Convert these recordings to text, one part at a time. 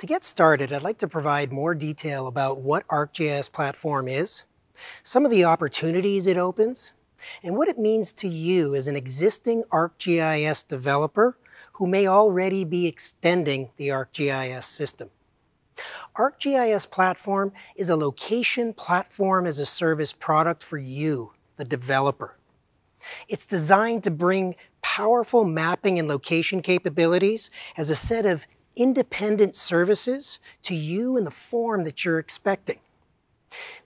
To get started, I'd like to provide more detail about what ArcGIS Platform is, some of the opportunities it opens, and what it means to you as an existing ArcGIS developer who may already be extending the ArcGIS system. ArcGIS Platform is a location platform as a service product for you, the developer. It's designed to bring powerful mapping and location capabilities as a set of independent services to you in the form that you're expecting.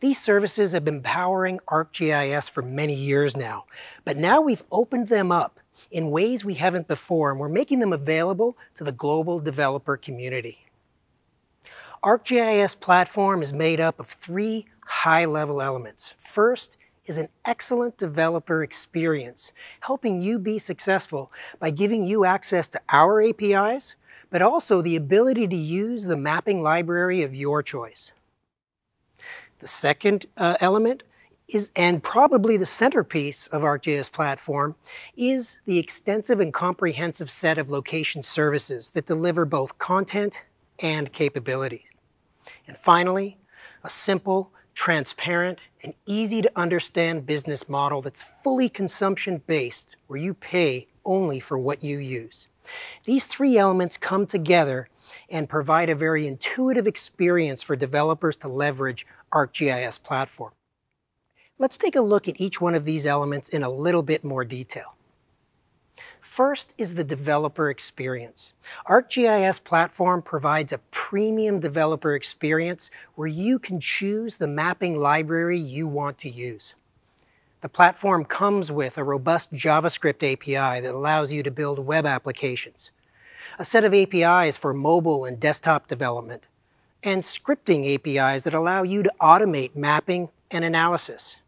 These services have been powering ArcGIS for many years now, but now we've opened them up in ways we haven't before, and we're making them available to the global developer community. ArcGIS platform is made up of three high-level elements. First is an excellent developer experience, helping you be successful by giving you access to our APIs, but also the ability to use the mapping library of your choice. The second uh, element is, and probably the centerpiece of ArcGIS platform, is the extensive and comprehensive set of location services that deliver both content and capabilities. And finally, a simple, transparent, and easy to understand business model that's fully consumption based, where you pay only for what you use. These three elements come together and provide a very intuitive experience for developers to leverage ArcGIS platform. Let's take a look at each one of these elements in a little bit more detail. First is the developer experience. ArcGIS platform provides a premium developer experience where you can choose the mapping library you want to use. The platform comes with a robust JavaScript API that allows you to build web applications, a set of APIs for mobile and desktop development, and scripting APIs that allow you to automate mapping and analysis.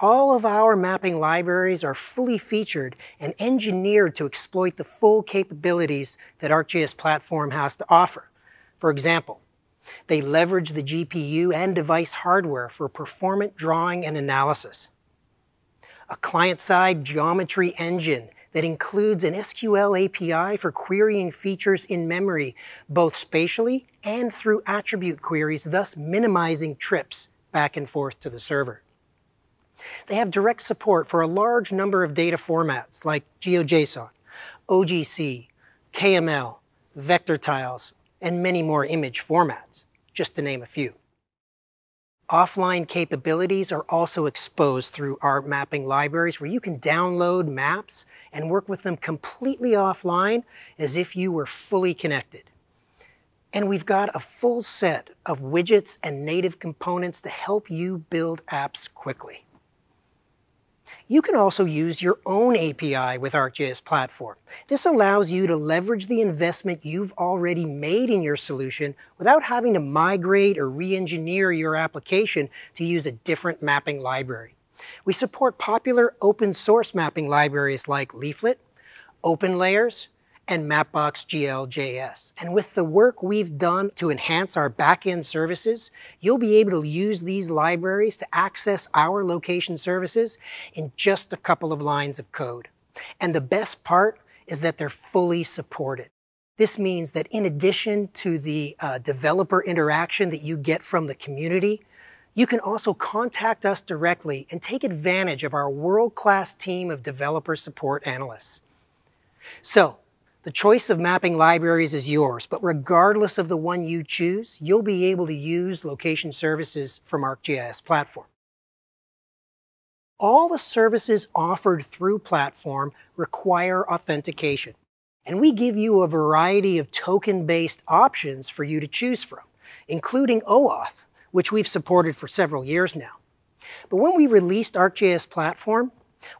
All of our mapping libraries are fully featured and engineered to exploit the full capabilities that ArcGIS Platform has to offer. For example, they leverage the GPU and device hardware for performant drawing and analysis. A client-side geometry engine that includes an SQL API for querying features in memory, both spatially and through attribute queries, thus minimizing trips back and forth to the server. They have direct support for a large number of data formats like GeoJSON, OGC, KML, vector tiles, and many more image formats, just to name a few. Offline capabilities are also exposed through our mapping libraries where you can download maps and work with them completely offline as if you were fully connected. And we've got a full set of widgets and native components to help you build apps quickly. You can also use your own API with ArcGIS Platform. This allows you to leverage the investment you've already made in your solution without having to migrate or re-engineer your application to use a different mapping library. We support popular open source mapping libraries like Leaflet, OpenLayers, and Mapbox GLJS. And with the work we've done to enhance our backend services, you'll be able to use these libraries to access our location services in just a couple of lines of code. And the best part is that they're fully supported. This means that in addition to the uh, developer interaction that you get from the community, you can also contact us directly and take advantage of our world-class team of developer support analysts. So, the choice of mapping libraries is yours, but regardless of the one you choose, you'll be able to use location services from ArcGIS Platform. All the services offered through Platform require authentication, and we give you a variety of token-based options for you to choose from, including OAuth, which we've supported for several years now. But when we released ArcGIS Platform,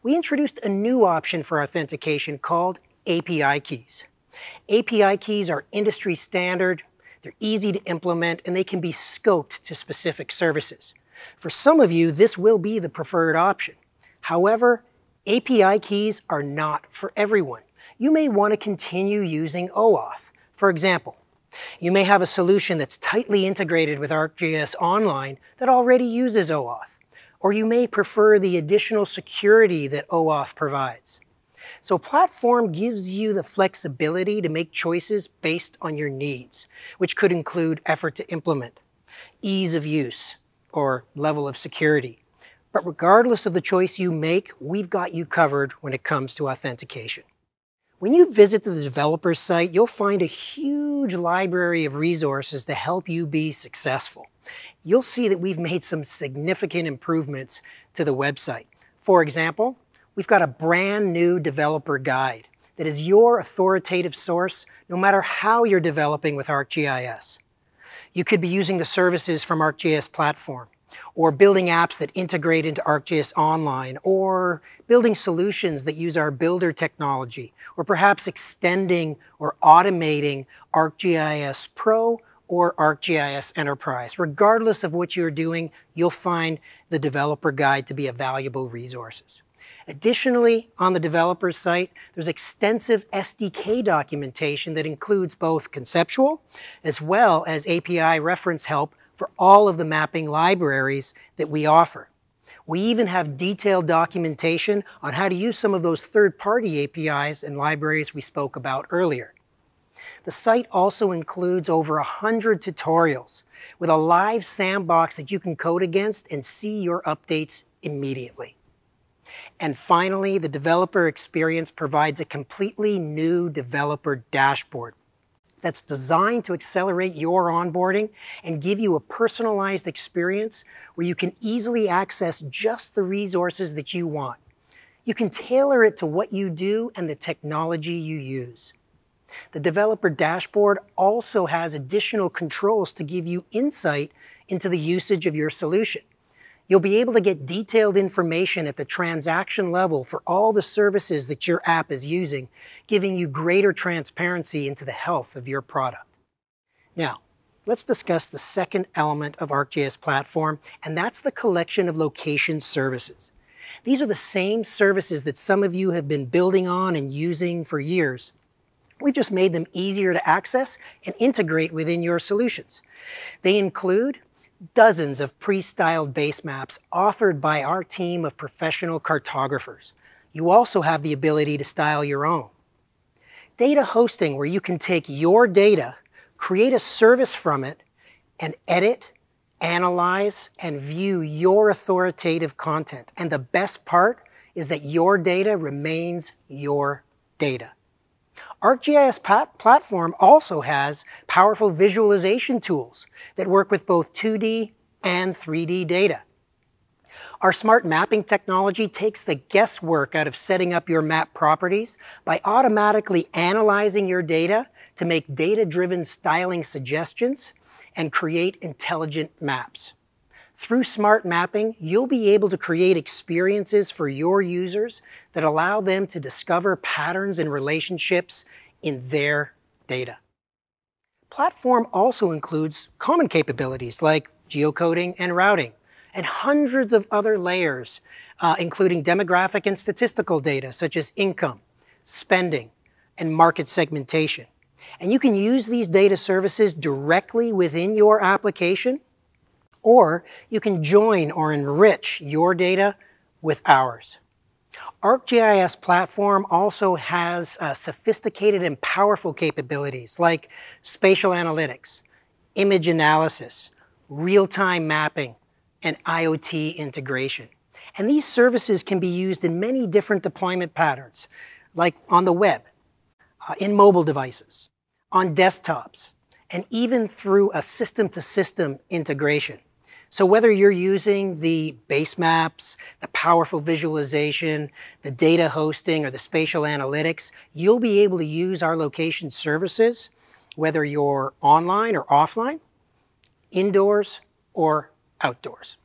we introduced a new option for authentication called API keys. API keys are industry standard, they're easy to implement, and they can be scoped to specific services. For some of you, this will be the preferred option. However, API keys are not for everyone. You may want to continue using OAuth. For example, you may have a solution that's tightly integrated with ArcGIS Online that already uses OAuth, or you may prefer the additional security that OAuth provides. So Platform gives you the flexibility to make choices based on your needs, which could include effort to implement, ease of use, or level of security. But regardless of the choice you make, we've got you covered when it comes to authentication. When you visit the developer site, you'll find a huge library of resources to help you be successful. You'll see that we've made some significant improvements to the website. For example, we've got a brand new developer guide that is your authoritative source no matter how you're developing with ArcGIS. You could be using the services from ArcGIS Platform or building apps that integrate into ArcGIS Online, or building solutions that use our builder technology, or perhaps extending or automating ArcGIS Pro or ArcGIS Enterprise. Regardless of what you're doing, you'll find the developer guide to be a valuable resource. Additionally, on the developer site, there's extensive SDK documentation that includes both conceptual as well as API reference help for all of the mapping libraries that we offer. We even have detailed documentation on how to use some of those third-party APIs and libraries we spoke about earlier. The site also includes over 100 tutorials with a live sandbox that you can code against and see your updates immediately. And finally, the developer experience provides a completely new developer dashboard that's designed to accelerate your onboarding and give you a personalized experience where you can easily access just the resources that you want. You can tailor it to what you do and the technology you use. The developer dashboard also has additional controls to give you insight into the usage of your solution. You'll be able to get detailed information at the transaction level for all the services that your app is using, giving you greater transparency into the health of your product. Now, let's discuss the second element of ArcGIS Platform, and that's the collection of location services. These are the same services that some of you have been building on and using for years. We've just made them easier to access and integrate within your solutions. They include dozens of pre-styled base maps authored by our team of professional cartographers. You also have the ability to style your own. Data hosting, where you can take your data, create a service from it, and edit, analyze, and view your authoritative content. And the best part is that your data remains your data. ArcGIS platform also has powerful visualization tools that work with both 2D and 3D data. Our smart mapping technology takes the guesswork out of setting up your map properties by automatically analyzing your data to make data-driven styling suggestions and create intelligent maps. Through smart mapping, you'll be able to create experiences for your users that allow them to discover patterns and relationships in their data. Platform also includes common capabilities like geocoding and routing, and hundreds of other layers, uh, including demographic and statistical data such as income, spending, and market segmentation. And you can use these data services directly within your application or you can join or enrich your data with ours. ArcGIS platform also has uh, sophisticated and powerful capabilities like spatial analytics, image analysis, real-time mapping, and IoT integration. And these services can be used in many different deployment patterns, like on the web, uh, in mobile devices, on desktops, and even through a system-to-system -system integration. So whether you're using the base maps, the powerful visualization, the data hosting, or the spatial analytics, you'll be able to use our location services, whether you're online or offline, indoors or outdoors.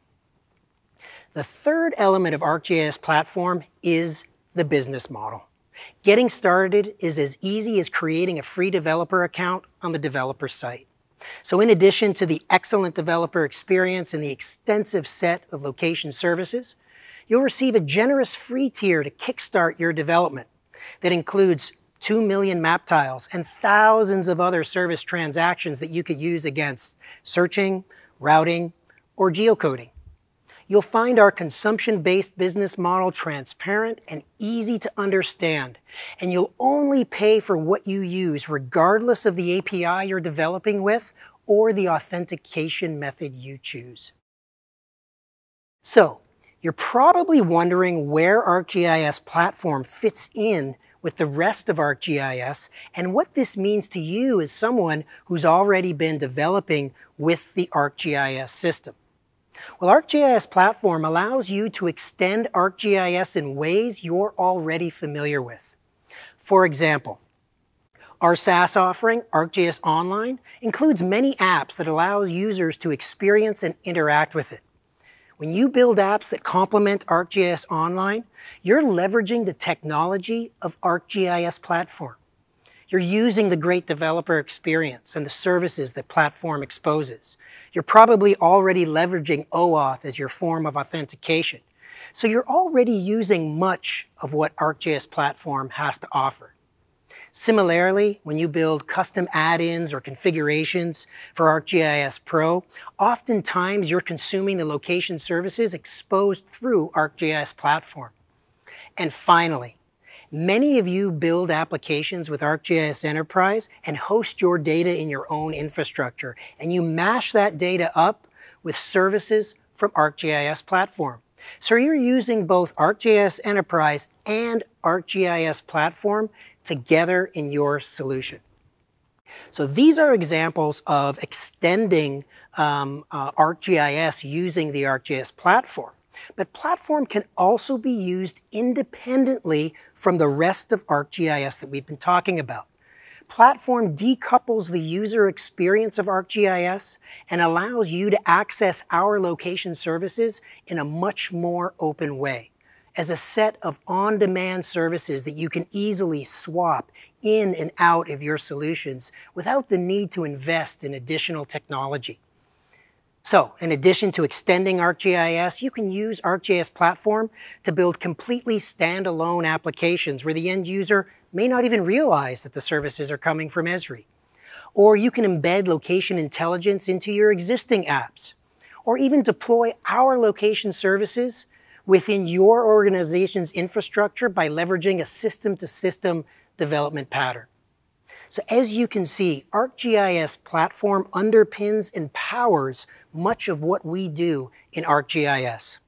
The third element of ArcGIS platform is the business model. Getting started is as easy as creating a free developer account on the developer site. So in addition to the excellent developer experience and the extensive set of location services, you'll receive a generous free tier to kickstart your development that includes 2 million map tiles and thousands of other service transactions that you could use against searching, routing, or geocoding. You'll find our consumption-based business model transparent and easy to understand, and you'll only pay for what you use regardless of the API you're developing with or the authentication method you choose. So, you're probably wondering where ArcGIS Platform fits in with the rest of ArcGIS and what this means to you as someone who's already been developing with the ArcGIS system. Well, ArcGIS Platform allows you to extend ArcGIS in ways you're already familiar with. For example, our SaaS offering, ArcGIS Online, includes many apps that allow users to experience and interact with it. When you build apps that complement ArcGIS Online, you're leveraging the technology of ArcGIS Platform. You're using the great developer experience and the services that Platform exposes. You're probably already leveraging OAuth as your form of authentication. So you're already using much of what ArcGIS Platform has to offer. Similarly, when you build custom add-ins or configurations for ArcGIS Pro, oftentimes you're consuming the location services exposed through ArcGIS Platform. And finally, many of you build applications with ArcGIS Enterprise and host your data in your own infrastructure, and you mash that data up with services from ArcGIS Platform. So you're using both ArcGIS Enterprise and ArcGIS Platform together in your solution. So these are examples of extending um, uh, ArcGIS using the ArcGIS platform. But platform can also be used independently from the rest of ArcGIS that we've been talking about. Platform decouples the user experience of ArcGIS and allows you to access our location services in a much more open way as a set of on-demand services that you can easily swap in and out of your solutions without the need to invest in additional technology. So, in addition to extending ArcGIS, you can use ArcGIS Platform to build completely standalone applications where the end user may not even realize that the services are coming from Esri. Or you can embed location intelligence into your existing apps. Or even deploy our location services within your organization's infrastructure by leveraging a system-to-system development pattern. So as you can see, ArcGIS platform underpins and powers much of what we do in ArcGIS.